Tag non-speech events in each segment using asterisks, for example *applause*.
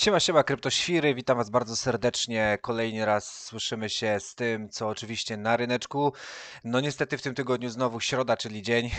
Siema, siema, kryptoświry, witam was bardzo serdecznie. Kolejny raz słyszymy się z tym, co oczywiście na ryneczku. No niestety w tym tygodniu znowu środa, czyli dzień.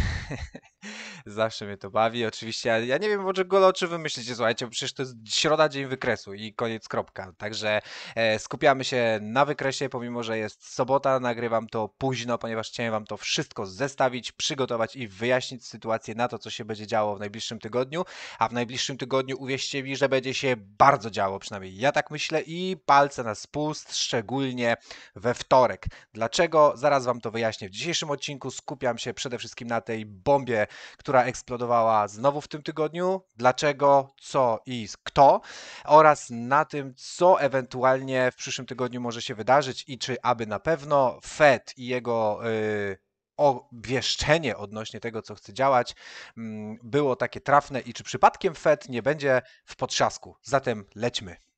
*laughs* Zawsze mnie to bawi. Oczywiście ja, nie wiem, może golo, czy wy myślicie, słuchajcie, bo przecież to jest środa, dzień wykresu i koniec, kropka. Także e, skupiamy się na wykresie, pomimo, że jest sobota, nagrywam to późno, ponieważ chciałem wam to wszystko zestawić, przygotować i wyjaśnić sytuację na to, co się będzie działo w najbliższym tygodniu. A w najbliższym tygodniu uwierzcie mi, że będzie się bardzo działo, przynajmniej ja tak myślę i palce na spust, szczególnie we wtorek. Dlaczego? Zaraz wam to wyjaśnię. W dzisiejszym odcinku skupiam się przede wszystkim na tej bombie, która eksplodowała znowu w tym tygodniu. Dlaczego, co i kto oraz na tym, co ewentualnie w przyszłym tygodniu może się wydarzyć i czy aby na pewno Fed i jego yy, obwieszczenie odnośnie tego, co chce działać, mm, było takie trafne i czy przypadkiem Fed nie będzie w potrzasku. Zatem lećmy.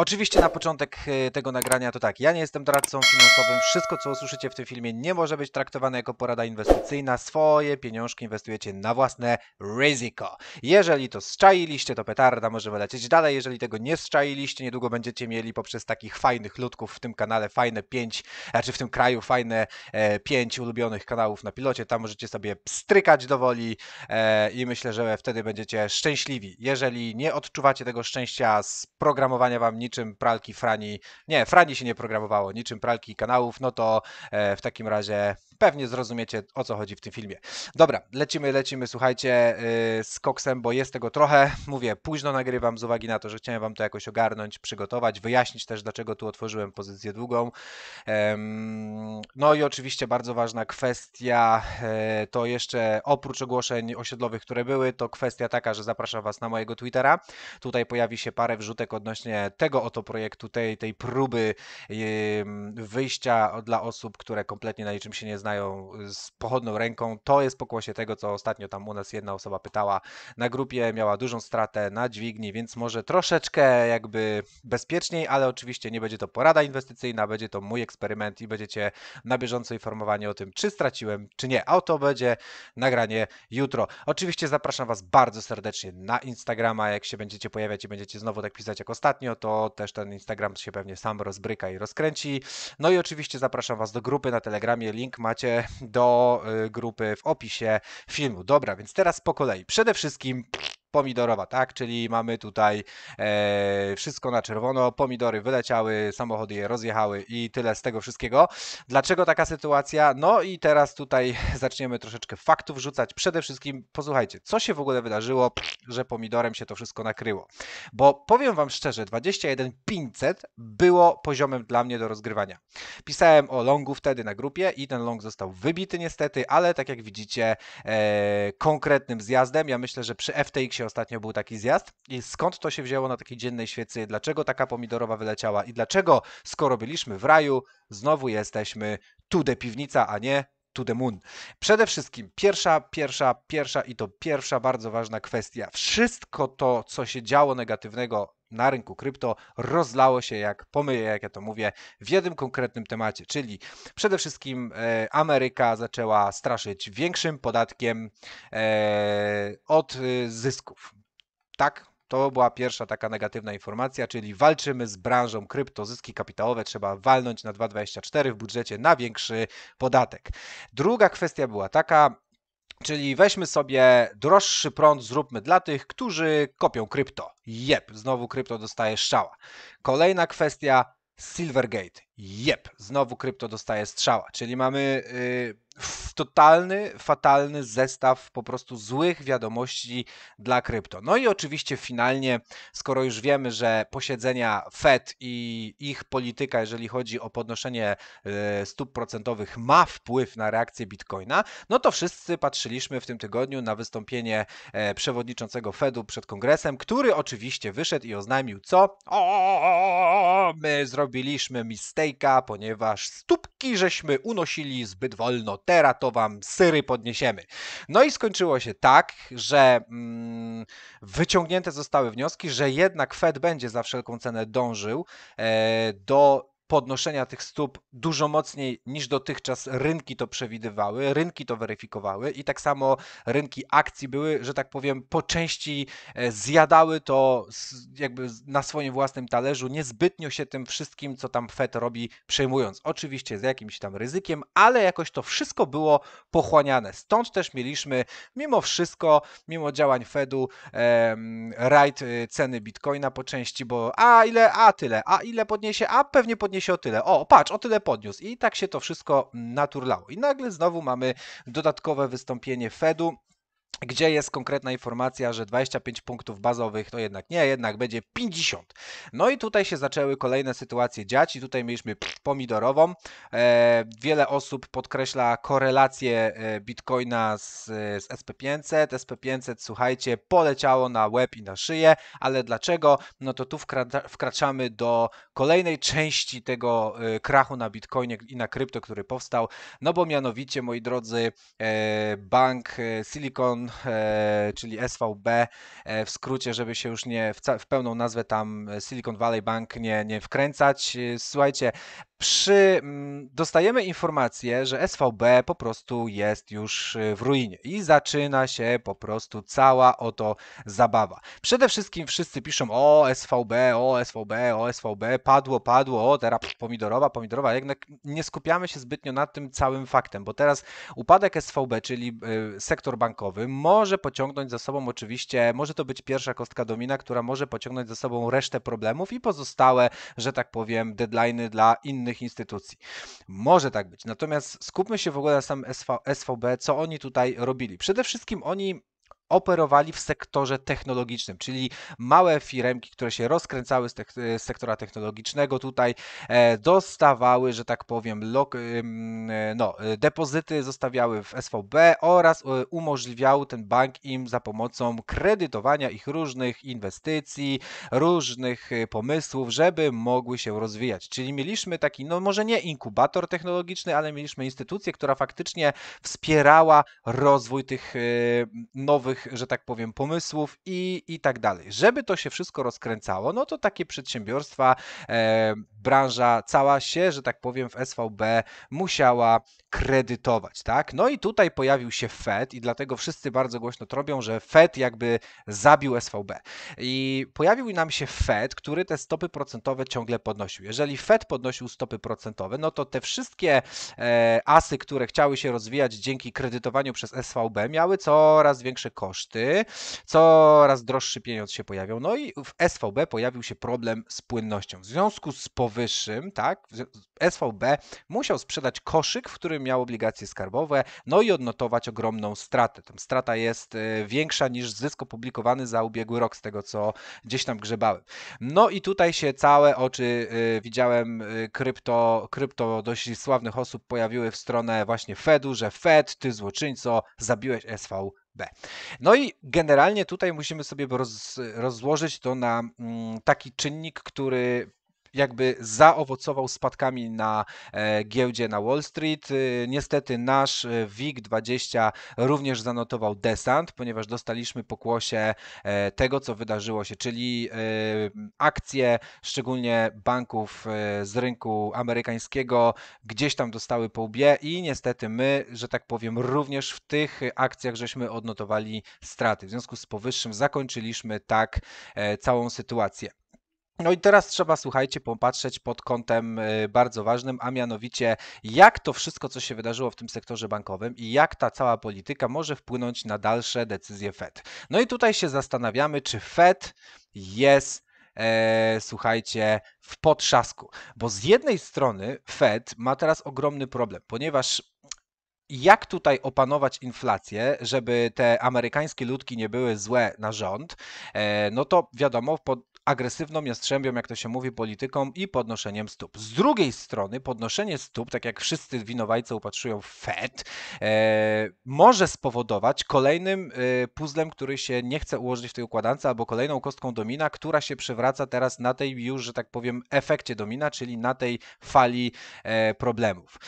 Oczywiście na początek e, tego nagrania to tak, ja nie jestem doradcą finansowym, wszystko co usłyszycie w tym filmie nie może być traktowane jako porada inwestycyjna, swoje pieniążki inwestujecie na własne ryzyko. Jeżeli to zczailiście, to petarda może wylecieć dalej, jeżeli tego nie zczailiście, niedługo będziecie mieli poprzez takich fajnych ludków w tym kanale fajne pięć, znaczy w tym kraju fajne e, pięć ulubionych kanałów na pilocie, tam możecie sobie strykać do woli e, i myślę, że wtedy będziecie szczęśliwi. Jeżeli nie odczuwacie tego szczęścia z programowania wam niczym pralki Frani, nie, Frani się nie programowało, niczym pralki kanałów, no to e, w takim razie pewnie zrozumiecie o co chodzi w tym filmie. Dobra, lecimy, lecimy, słuchajcie, yy, z koksem, bo jest tego trochę. Mówię, późno nagrywam z uwagi na to, że chciałem wam to jakoś ogarnąć, przygotować, wyjaśnić też, dlaczego tu otworzyłem pozycję długą. No i oczywiście bardzo ważna kwestia, e, to jeszcze oprócz ogłoszeń osiedlowych, które były, to kwestia taka, że zapraszam was na mojego Twittera. Tutaj pojawi się parę wrzutek odnośnie tego oto projektu, tej, tej próby wyjścia dla osób, które kompletnie na niczym się nie znają znają z pochodną ręką. To jest pokłosie tego, co ostatnio tam u nas jedna osoba pytała na grupie, miała dużą stratę na dźwigni, więc może troszeczkę jakby bezpieczniej, ale oczywiście nie będzie to porada inwestycyjna, będzie to mój eksperyment i będziecie na bieżąco informowani o tym, czy straciłem, czy nie. A to będzie nagranie jutro. Oczywiście zapraszam Was bardzo serdecznie na Instagrama. Jak się będziecie pojawiać i będziecie znowu tak pisać jak ostatnio, to też ten Instagram się pewnie sam rozbryka i rozkręci. No i oczywiście zapraszam Was do grupy na Telegramie. Link macie macie do y, grupy w opisie filmu. Dobra, więc teraz po kolei. Przede wszystkim pomidorowa, tak? Czyli mamy tutaj e, wszystko na czerwono, pomidory wyleciały, samochody je rozjechały i tyle z tego wszystkiego. Dlaczego taka sytuacja? No i teraz tutaj *laughs* zaczniemy troszeczkę faktów rzucać. Przede wszystkim posłuchajcie, co się w ogóle wydarzyło, że pomidorem się to wszystko nakryło. Bo powiem Wam szczerze, 21500 było poziomem dla mnie do rozgrywania. Pisałem o longu wtedy na grupie i ten long został wybity niestety, ale tak jak widzicie, e, konkretnym zjazdem, ja myślę, że przy FTX ostatnio był taki zjazd i skąd to się wzięło na takiej dziennej świecy, dlaczego taka pomidorowa wyleciała i dlaczego, skoro byliśmy w raju, znowu jesteśmy tu de piwnica, a nie to the moon. Przede wszystkim pierwsza, pierwsza, pierwsza i to pierwsza bardzo ważna kwestia. Wszystko to, co się działo negatywnego na rynku krypto rozlało się jak pomyje, jak ja to mówię, w jednym konkretnym temacie, czyli przede wszystkim e, Ameryka zaczęła straszyć większym podatkiem e, od e, zysków. Tak, to była pierwsza taka negatywna informacja, czyli walczymy z branżą krypto, zyski kapitałowe trzeba walnąć na 2,24 w budżecie na większy podatek. Druga kwestia była taka, Czyli weźmy sobie droższy prąd, zróbmy dla tych, którzy kopią krypto. Jep, znowu krypto dostaje strzała. Kolejna kwestia, Silvergate. Jep, znowu krypto dostaje strzała. Czyli mamy yy, totalny, fatalny zestaw po prostu złych wiadomości dla krypto. No i oczywiście finalnie, skoro już wiemy, że posiedzenia Fed i ich polityka, jeżeli chodzi o podnoszenie e, stóp procentowych, ma wpływ na reakcję Bitcoina, no to wszyscy patrzyliśmy w tym tygodniu na wystąpienie e, przewodniczącego Fedu przed kongresem, który oczywiście wyszedł i oznajmił co? O, my zrobiliśmy ponieważ stópki żeśmy unosili zbyt wolno teraz to wam syry podniesiemy. No i skończyło się tak, że mm, wyciągnięte zostały wnioski, że jednak Fed będzie za wszelką cenę dążył e, do podnoszenia tych stóp dużo mocniej niż dotychczas rynki to przewidywały, rynki to weryfikowały i tak samo rynki akcji były, że tak powiem, po części e, zjadały to jakby na swoim własnym talerzu, niezbytnio się tym wszystkim, co tam Fed robi, przejmując. Oczywiście z jakimś tam ryzykiem, ale jakoś to wszystko było pochłaniane. Stąd też mieliśmy mimo wszystko, mimo działań Fedu, rajd ceny Bitcoina po części, bo a ile, a tyle, a ile podniesie, a pewnie podniesie o tyle. O, patrz, o tyle podniósł. I tak się to wszystko naturlało. I nagle znowu mamy dodatkowe wystąpienie Fedu gdzie jest konkretna informacja, że 25 punktów bazowych to jednak nie, jednak będzie 50. No i tutaj się zaczęły kolejne sytuacje dziać i tutaj mieliśmy pomidorową. E, wiele osób podkreśla korelację e, Bitcoina z, z SP500. SP500, słuchajcie, poleciało na łeb i na szyję, ale dlaczego? No to tu wkraczamy do kolejnej części tego e, krachu na Bitcoinie i na krypto, który powstał, no bo mianowicie, moi drodzy, bank Silicon E, czyli SVB, e, w skrócie, żeby się już nie w, w pełną nazwę tam Silicon Valley Bank nie, nie wkręcać. E, słuchajcie, przy, mm, dostajemy informację, że SVB po prostu jest już y, w ruinie i zaczyna się po prostu cała oto zabawa. Przede wszystkim wszyscy piszą o SVB, o SVB, o SVB, padło, padło, o teraz pomidorowa, pomidorowa. Jednak nie skupiamy się zbytnio nad tym całym faktem, bo teraz upadek SVB, czyli y, sektor bankowy, może pociągnąć za sobą oczywiście, może to być pierwsza kostka domina, która może pociągnąć za sobą resztę problemów i pozostałe, że tak powiem, deadlines dla innych innych instytucji. Może tak być. Natomiast skupmy się w ogóle na samym SV, SVB, co oni tutaj robili. Przede wszystkim oni operowali w sektorze technologicznym, czyli małe firemki, które się rozkręcały z, te z sektora technologicznego tutaj e, dostawały, że tak powiem, e, no, e, depozyty zostawiały w SVB oraz umożliwiał ten bank im za pomocą kredytowania ich różnych inwestycji, różnych pomysłów, żeby mogły się rozwijać. Czyli mieliśmy taki, no może nie inkubator technologiczny, ale mieliśmy instytucję, która faktycznie wspierała rozwój tych nowych nowych, że tak powiem, pomysłów i, i tak dalej. Żeby to się wszystko rozkręcało, no to takie przedsiębiorstwa, e, branża cała się, że tak powiem, w SVB musiała kredytować, tak? No i tutaj pojawił się Fed i dlatego wszyscy bardzo głośno trąbią, że Fed jakby zabił SVB. I pojawił nam się Fed, który te stopy procentowe ciągle podnosił. Jeżeli Fed podnosił stopy procentowe, no to te wszystkie e, asy, które chciały się rozwijać dzięki kredytowaniu przez SVB, miały coraz większe koszty, coraz droższy pieniądz się pojawiał. No i w SVB pojawił się problem z płynnością. W związku z powyższym, tak, SVB musiał sprzedać koszyk, w którym miał obligacje skarbowe, no i odnotować ogromną stratę. Tam strata jest e, większa niż zysk opublikowany za ubiegły rok, z tego co gdzieś tam grzebałem. No i tutaj się całe oczy e, widziałem e, krypto, krypto dość sławnych osób pojawiły w stronę właśnie Fedu, że Fed, ty złoczyńco, zabiłeś SV B. No i generalnie tutaj musimy sobie roz, rozłożyć to na mm, taki czynnik, który jakby zaowocował spadkami na e, giełdzie na Wall Street. E, niestety nasz e, WIG20 również zanotował desant, ponieważ dostaliśmy pokłosie tego, co wydarzyło się, czyli akcje, szczególnie banków z rynku amerykańskiego, gdzieś tam dostały po łbie i niestety my, że tak powiem, również w tych akcjach żeśmy odnotowali straty. W związku z powyższym zakończyliśmy tak całą sytuację. No i teraz trzeba, słuchajcie, popatrzeć pod kątem y, bardzo ważnym, a mianowicie jak to wszystko, co się wydarzyło w tym sektorze bankowym i jak ta cała polityka może wpłynąć na dalsze decyzje Fed. No i tutaj się zastanawiamy, czy Fed jest e, słuchajcie, w potrzasku. Bo z jednej strony Fed ma teraz ogromny problem, ponieważ jak tutaj opanować inflację, żeby te amerykańskie ludki nie były złe na rząd, e, no to wiadomo, agresywną jastrzębią, jak to się mówi, polityką i podnoszeniem stóp. Z drugiej strony podnoszenie stóp, tak jak wszyscy winowajcy upatrują Fed, e, może spowodować kolejnym e, puzzlem, który się nie chce ułożyć w tej układance, albo kolejną kostką domina, która się przewraca teraz na tej już, że tak powiem, efekcie domina, czyli na tej fali e, problemów.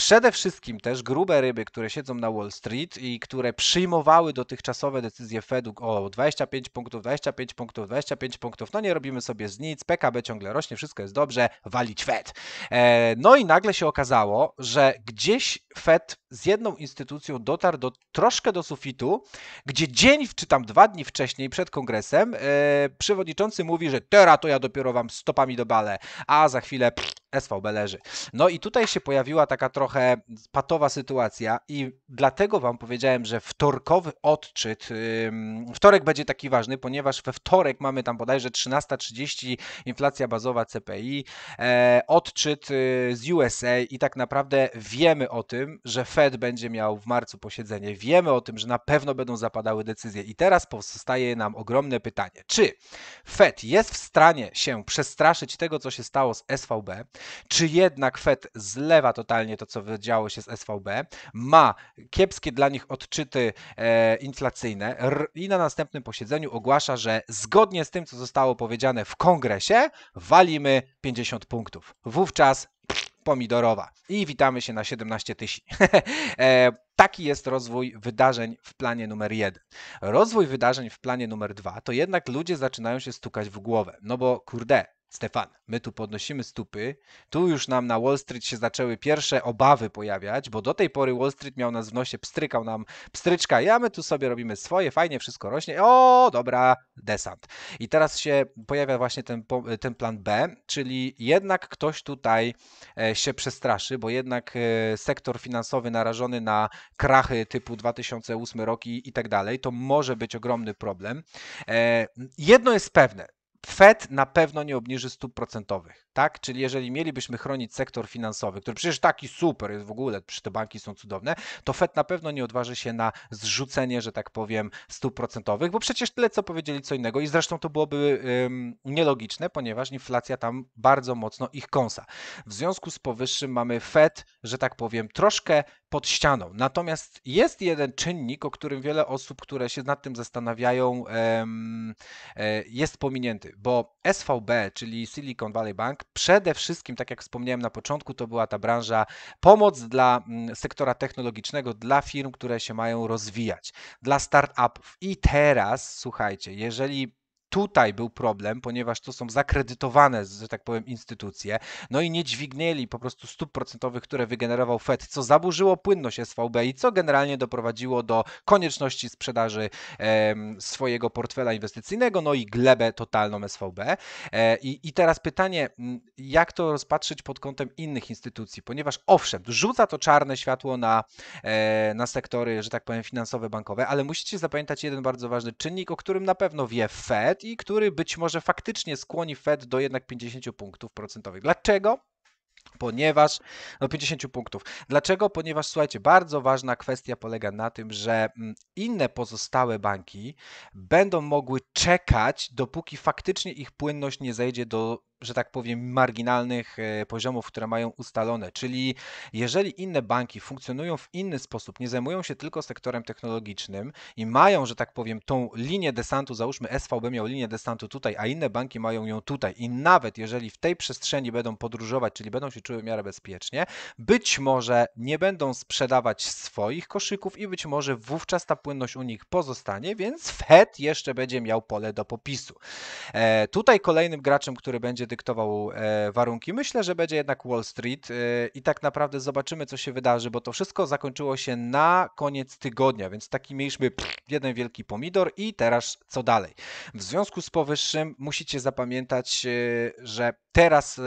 Przede wszystkim też grube ryby, które siedzą na Wall Street i które przyjmowały dotychczasowe decyzje Fedu o 25 punktów, 25 punktów, 25 punktów, no nie robimy sobie z nic, PKB ciągle rośnie, wszystko jest dobrze, walić Fed. E, no i nagle się okazało, że gdzieś Fed z jedną instytucją dotarł do, troszkę do sufitu, gdzie dzień czy tam dwa dni wcześniej przed kongresem e, przewodniczący mówi, że teraz to ja dopiero wam stopami do bale, a za chwilę pff, SVB leży. No i tutaj się pojawiła taka trochę patowa sytuacja i dlatego wam powiedziałem, że wtorkowy odczyt, wtorek będzie taki ważny, ponieważ we wtorek mamy tam bodajże 13.30 inflacja bazowa CPI, e, odczyt y, z USA i tak naprawdę wiemy o tym, że Fed będzie miał w marcu posiedzenie, wiemy o tym, że na pewno będą zapadały decyzje. I teraz pozostaje nam ogromne pytanie, czy Fed jest w stanie się przestraszyć tego, co się stało z SVB, czy jednak Fed zlewa totalnie to, co działo się z SVB, ma kiepskie dla nich odczyty e, inflacyjne. I na następnym posiedzeniu ogłasza, że zgodnie z tym, co zostało powiedziane w kongresie, walimy 50 punktów. Wówczas pomidorowa. I witamy się na 17 tysięcy. *laughs* E, taki jest rozwój wydarzeń w planie numer jeden. Rozwój wydarzeń w planie numer dwa to jednak ludzie zaczynają się stukać w głowę. No bo kurde, Stefan, my tu podnosimy stupy, tu już nam na Wall Street się zaczęły pierwsze obawy pojawiać, bo do tej pory Wall Street miał nas w nosie, pstrykał nam pstryczka, ja my tu sobie robimy swoje, fajnie wszystko rośnie, o dobra, desant. I teraz się pojawia właśnie ten, ten plan B, czyli jednak ktoś tutaj e, się przestraszy, bo jednak e, sektor finansowy narażony na krachy typu 2008 rok i, i tak dalej, to może być ogromny problem. E, jedno jest pewne, Fed na pewno nie obniży stóp procentowych, tak? Czyli jeżeli mielibyśmy chronić sektor finansowy, który przecież taki super jest w ogóle, te banki są cudowne, to Fed na pewno nie odważy się na zrzucenie, że tak powiem, stóp procentowych, bo przecież tyle co powiedzieli co innego i zresztą to byłoby ym, nielogiczne, ponieważ inflacja tam bardzo mocno ich kąsa. W związku z powyższym mamy Fed, że tak powiem, troszkę pod ścianą. Natomiast jest jeden czynnik, o którym wiele osób, które się nad tym zastanawiają, y, jest pominięty bo SVB, czyli Silicon Valley Bank, przede wszystkim, tak jak wspomniałem na początku, to była ta branża pomoc dla mm, sektora technologicznego, dla firm, które się mają rozwijać, dla startupów. I teraz, słuchajcie, jeżeli tutaj był problem, ponieważ to są zakredytowane, że tak powiem, instytucje, no i nie dźwignęli po prostu stóp procentowych, które wygenerował Fed, co zaburzyło płynność SVB i co generalnie doprowadziło do konieczności sprzedaży e, swojego portfela inwestycyjnego, no i glebę totalną SVB. E, i, I teraz pytanie, jak to rozpatrzyć pod kątem innych instytucji, ponieważ owszem, rzuca to czarne światło na, e, na sektory, że tak powiem, finansowe, bankowe, ale musicie zapamiętać jeden bardzo ważny czynnik, o którym na pewno wie Fed, i który być może faktycznie skłoni Fed do jednak 50 punktów procentowych. Dlaczego? Ponieważ, no 50 punktów. Dlaczego? Ponieważ, słuchajcie, bardzo ważna kwestia polega na tym, że mm, inne pozostałe banki będą mogły czekać, dopóki faktycznie ich płynność nie zejdzie do że tak powiem, marginalnych e, poziomów, które mają ustalone. Czyli jeżeli inne banki funkcjonują w inny sposób, nie zajmują się tylko sektorem technologicznym i mają, że tak powiem, tą linię desantu, załóżmy SVB miał linię desantu tutaj, a inne banki mają ją tutaj i nawet jeżeli w tej przestrzeni będą podróżować, czyli będą się czuły w miarę bezpiecznie, być może nie będą sprzedawać swoich koszyków i być może wówczas ta płynność u nich pozostanie, więc Fed jeszcze będzie miał pole do popisu. E, tutaj kolejnym graczem, który będzie dyktował e, warunki. Myślę, że będzie jednak Wall Street e, i tak naprawdę zobaczymy, co się wydarzy, bo to wszystko zakończyło się na koniec tygodnia, więc taki mieliśmy jeden wielki pomidor i teraz co dalej. W związku z powyższym musicie zapamiętać, e, że teraz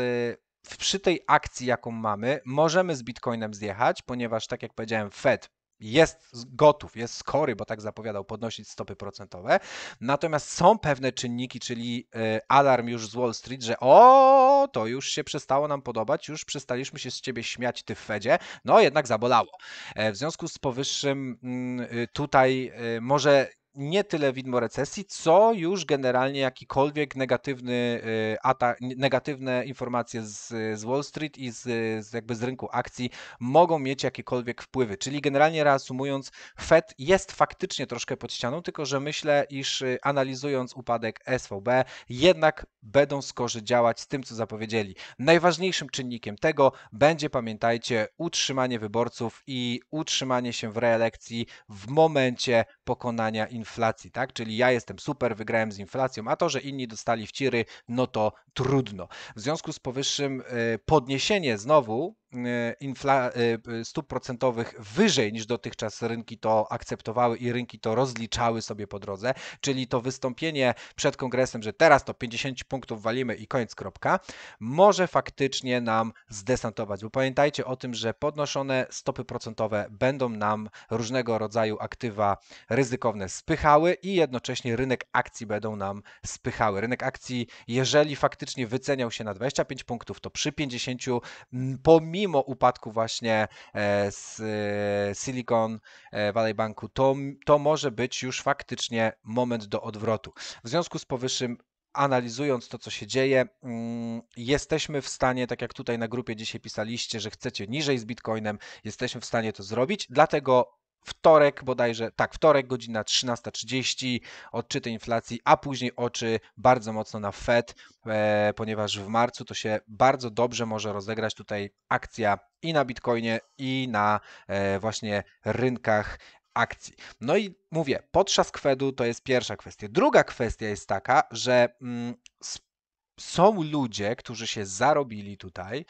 przy tej akcji, jaką mamy, możemy z Bitcoinem zjechać, ponieważ tak jak powiedziałem, Fed jest gotów, jest skory, bo tak zapowiadał, podnosić stopy procentowe. Natomiast są pewne czynniki, czyli e, alarm już z Wall Street, że o, to już się przestało nam podobać, już przestaliśmy się z ciebie śmiać, ty w Fedzie. No jednak zabolało. E, w związku z powyższym mm, y, tutaj e, może nie tyle widmo recesji, co już generalnie jakikolwiek negatywny y, atak, negatywne informacje z, z Wall Street i z, z, jakby z rynku akcji mogą mieć jakiekolwiek wpływy. Czyli generalnie reasumując, Fed jest faktycznie troszkę pod ścianą, tylko że myślę, iż y, analizując upadek SVB, jednak będą skorzy działać z tym, co zapowiedzieli. Najważniejszym czynnikiem tego będzie, pamiętajcie, utrzymanie wyborców i utrzymanie się w reelekcji w momencie pokonania inflacji, tak? Czyli ja jestem super, wygrałem z inflacją, a to, że inni dostali wciry, no to trudno. W związku z powyższym y, podniesienie znowu infla, e, stóp procentowych wyżej niż dotychczas rynki to akceptowały i rynki to rozliczały sobie po drodze, czyli to wystąpienie przed kongresem, że teraz to 50 punktów walimy i koniec kropka, może faktycznie nam zdesantować. Bo pamiętajcie o tym, że podnoszone stopy procentowe będą nam różnego rodzaju aktywa ryzykowne spychały i jednocześnie rynek akcji będą nam spychały. Rynek akcji, jeżeli faktycznie wyceniał się na 25 punktów, to przy 50 pomimo mimo upadku właśnie e, z e, Silicon e, Valley Banku, to, to może być już faktycznie moment do odwrotu. W związku z powyższym analizując to, co się dzieje, mm, jesteśmy w stanie, tak jak tutaj na grupie dzisiaj pisaliście, że chcecie niżej z Bitcoinem, jesteśmy w stanie to zrobić, dlatego wtorek bodajże, tak, wtorek godzina 13.30, odczyty inflacji, a później oczy bardzo mocno na Fed, e, ponieważ w marcu to się bardzo dobrze może rozegrać tutaj akcja i na Bitcoinie, i na e, właśnie rynkach akcji. No i mówię, potrzask Fedu to jest pierwsza kwestia. Druga kwestia jest taka, że mm, są ludzie, którzy się zarobili tutaj,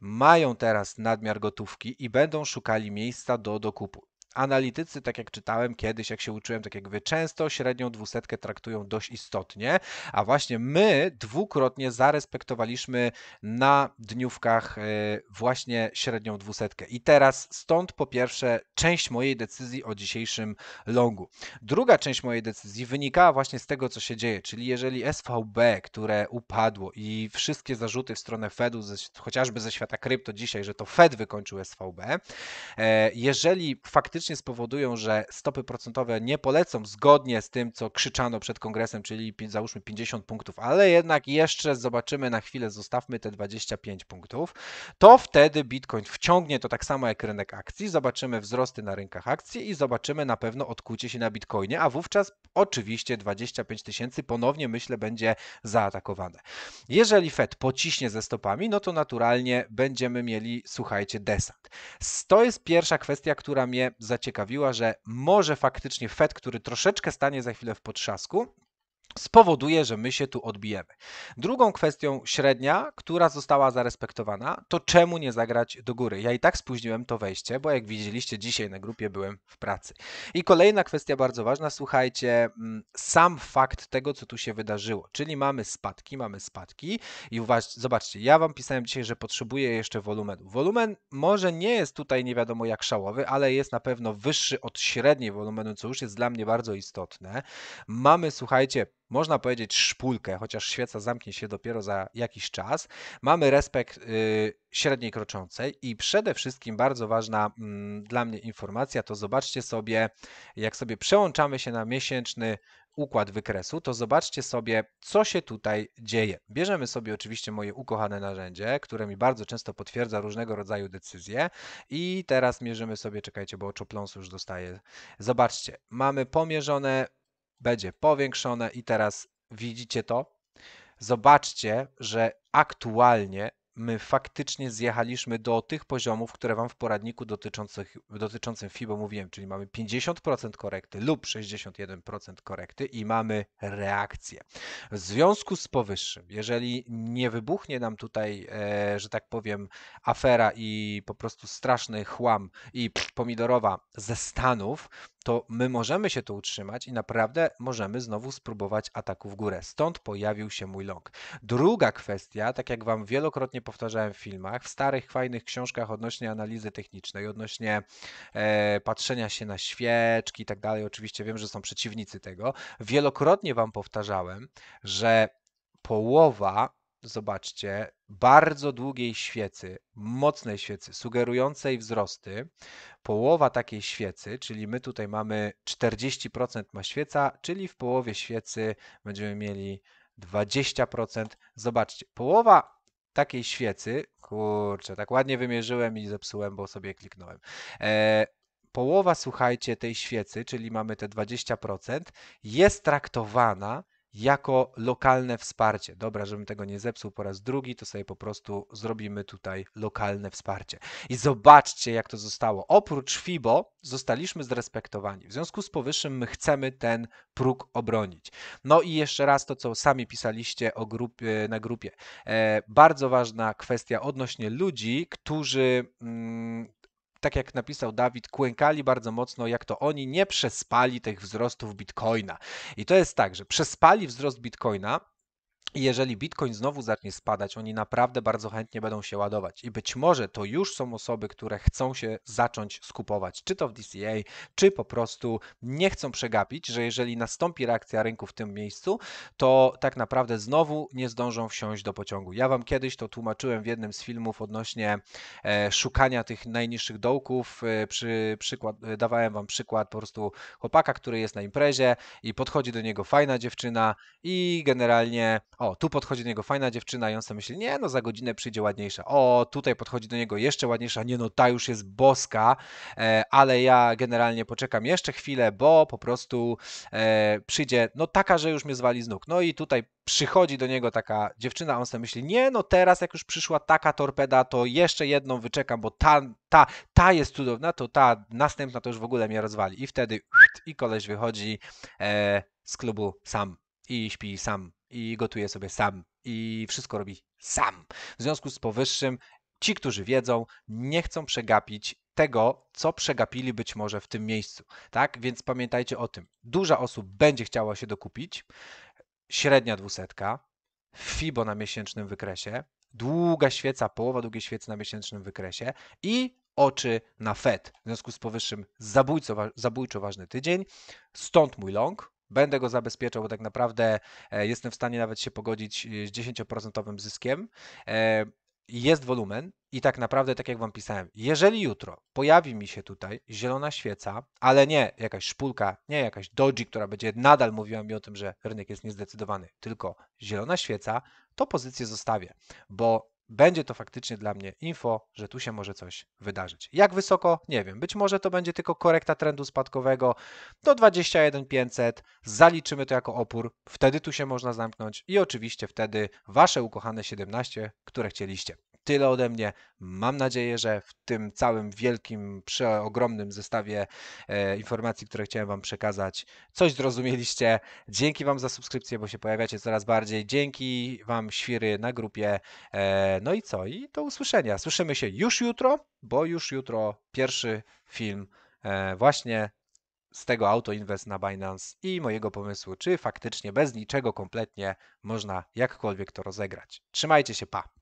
mają teraz nadmiar gotówki i będą szukali miejsca do dokupu analitycy, tak jak czytałem kiedyś, jak się uczyłem, tak jak wy, często średnią dwusetkę traktują dość istotnie, a właśnie my dwukrotnie zarespektowaliśmy na dniówkach e, właśnie średnią dwusetkę. I teraz stąd po pierwsze część mojej decyzji o dzisiejszym longu. Druga część mojej decyzji wynikała właśnie z tego, co się dzieje, czyli jeżeli SVB, które upadło i wszystkie zarzuty w stronę Fedu, ze, chociażby ze świata krypto dzisiaj, że to Fed wykończył SVB, e, jeżeli faktycznie faktycznie spowodują, że stopy procentowe nie polecą zgodnie z tym, co krzyczano przed kongresem, czyli załóżmy 50 punktów, ale jednak jeszcze zobaczymy na chwilę, zostawmy te 25 punktów, to wtedy Bitcoin wciągnie to tak samo jak rynek akcji, zobaczymy wzrosty na rynkach akcji i zobaczymy na pewno odkucie się na Bitcoinie, a wówczas oczywiście 25 tysięcy ponownie myślę będzie zaatakowane. Jeżeli Fed pociśnie ze stopami, no to naturalnie będziemy mieli, słuchajcie, desant. To jest pierwsza kwestia, która mnie zaciekawiła, że może faktycznie Fed, który troszeczkę stanie za chwilę w potrzasku, spowoduje, że my się tu odbijemy. Drugą kwestią średnia, która została zarespektowana, to czemu nie zagrać do góry. Ja i tak spóźniłem to wejście, bo jak widzieliście dzisiaj na grupie byłem w pracy. I kolejna kwestia bardzo ważna, słuchajcie, mm, sam fakt tego, co tu się wydarzyło, czyli mamy spadki, mamy spadki i uważ, zobaczcie, ja wam pisałem dzisiaj, że potrzebuję jeszcze wolumenu. Wolumen może nie jest tutaj nie wiadomo jak szałowy, ale jest na pewno wyższy od średniej wolumenu, co już jest dla mnie bardzo istotne. Mamy, słuchajcie, można powiedzieć szpulkę, chociaż świeca zamknie się dopiero za jakiś czas. Mamy respekt y, średniej kroczącej i przede wszystkim bardzo ważna mm, dla mnie informacja to zobaczcie sobie, jak sobie przełączamy się na miesięczny układ wykresu, to zobaczcie sobie, co się tutaj dzieje. Bierzemy sobie oczywiście moje ukochane narzędzie, które mi bardzo często potwierdza różnego rodzaju decyzje i teraz mierzymy sobie, czekajcie, bo oczopląsu już dostaję. Zobaczcie, mamy pomierzone będzie powiększone i teraz widzicie to? Zobaczcie, że aktualnie my faktycznie zjechaliśmy do tych poziomów, które Wam w poradniku dotyczących, dotyczącym FIBO mówiłem, czyli mamy 50% korekty lub 61% korekty i mamy reakcję. W związku z powyższym, jeżeli nie wybuchnie nam tutaj, e, że tak powiem, afera i po prostu straszny chłam i pomidorowa ze Stanów, to my możemy się tu utrzymać i naprawdę możemy znowu spróbować ataku w górę. Stąd pojawił się mój long. Druga kwestia, tak jak Wam wielokrotnie powtarzałem w filmach, w starych, fajnych książkach odnośnie analizy technicznej, odnośnie e, patrzenia się na świeczki i tak dalej, oczywiście wiem, że są przeciwnicy tego, wielokrotnie Wam powtarzałem, że połowa zobaczcie, bardzo długiej świecy, mocnej świecy, sugerującej wzrosty. Połowa takiej świecy, czyli my tutaj mamy 40% ma świeca, czyli w połowie świecy będziemy mieli 20%. Zobaczcie, połowa takiej świecy, kurczę, tak ładnie wymierzyłem i zepsułem, bo sobie kliknąłem. E, połowa, słuchajcie, tej świecy, czyli mamy te 20%, jest traktowana jako lokalne wsparcie. Dobra, żebym tego nie zepsuł po raz drugi, to sobie po prostu zrobimy tutaj lokalne wsparcie. I zobaczcie, jak to zostało. Oprócz FIBO zostaliśmy zrespektowani. W związku z powyższym my chcemy ten próg obronić. No i jeszcze raz to, co sami pisaliście o grupie, na grupie. E, bardzo ważna kwestia odnośnie ludzi, którzy mm, tak jak napisał Dawid, kłękali bardzo mocno, jak to oni nie przespali tych wzrostów Bitcoina. I to jest tak, że przespali wzrost Bitcoina, i jeżeli Bitcoin znowu zacznie spadać, oni naprawdę bardzo chętnie będą się ładować. I być może to już są osoby, które chcą się zacząć skupować, czy to w DCA, czy po prostu nie chcą przegapić, że jeżeli nastąpi reakcja rynku w tym miejscu, to tak naprawdę znowu nie zdążą wsiąść do pociągu. Ja Wam kiedyś to tłumaczyłem w jednym z filmów odnośnie e, szukania tych najniższych dołków. E, przy, przykład, e, dawałem Wam przykład po prostu chłopaka, który jest na imprezie i podchodzi do niego fajna dziewczyna i generalnie o, tu podchodzi do niego fajna dziewczyna i on sobie myśli, nie no, za godzinę przyjdzie ładniejsza. O, tutaj podchodzi do niego jeszcze ładniejsza, nie no, ta już jest boska, e, ale ja generalnie poczekam jeszcze chwilę, bo po prostu e, przyjdzie, no taka, że już mnie zwali z nóg. No i tutaj przychodzi do niego taka dziewczyna, a on sobie myśli, nie no, teraz jak już przyszła taka torpeda, to jeszcze jedną wyczekam, bo ta, ta, ta jest cudowna, to ta następna to już w ogóle mnie rozwali. I wtedy i koleś wychodzi e, z klubu sam i śpi sam i gotuje sobie sam i wszystko robi sam. W związku z powyższym ci, którzy wiedzą, nie chcą przegapić tego, co przegapili być może w tym miejscu. Tak? Więc pamiętajcie o tym. Duża osób będzie chciała się dokupić, średnia dwusetka, FIBO na miesięcznym wykresie, długa świeca, połowa długiej świecy na miesięcznym wykresie i oczy na FED. W związku z powyższym zabójco, zabójczo ważny tydzień. Stąd mój long. Będę go zabezpieczał, bo tak naprawdę e, jestem w stanie nawet się pogodzić e, z 10% zyskiem. E, jest wolumen i tak naprawdę, tak jak Wam pisałem, jeżeli jutro pojawi mi się tutaj zielona świeca, ale nie jakaś szpulka, nie jakaś doji, która będzie nadal mówiła mi o tym, że rynek jest niezdecydowany, tylko zielona świeca, to pozycję zostawię, bo będzie to faktycznie dla mnie info, że tu się może coś wydarzyć. Jak wysoko? Nie wiem. Być może to będzie tylko korekta trendu spadkowego do 21500. Zaliczymy to jako opór. Wtedy tu się można zamknąć i oczywiście wtedy wasze ukochane 17, które chcieliście. Tyle ode mnie. Mam nadzieję, że w tym całym wielkim, przeogromnym zestawie e, informacji, które chciałem Wam przekazać, coś zrozumieliście. Dzięki Wam za subskrypcję, bo się pojawiacie coraz bardziej. Dzięki Wam, świry na grupie. E, no i co? I do usłyszenia. Słyszymy się już jutro, bo już jutro pierwszy film e, właśnie z tego Auto Invest na Binance i mojego pomysłu, czy faktycznie bez niczego kompletnie można jakkolwiek to rozegrać. Trzymajcie się, pa!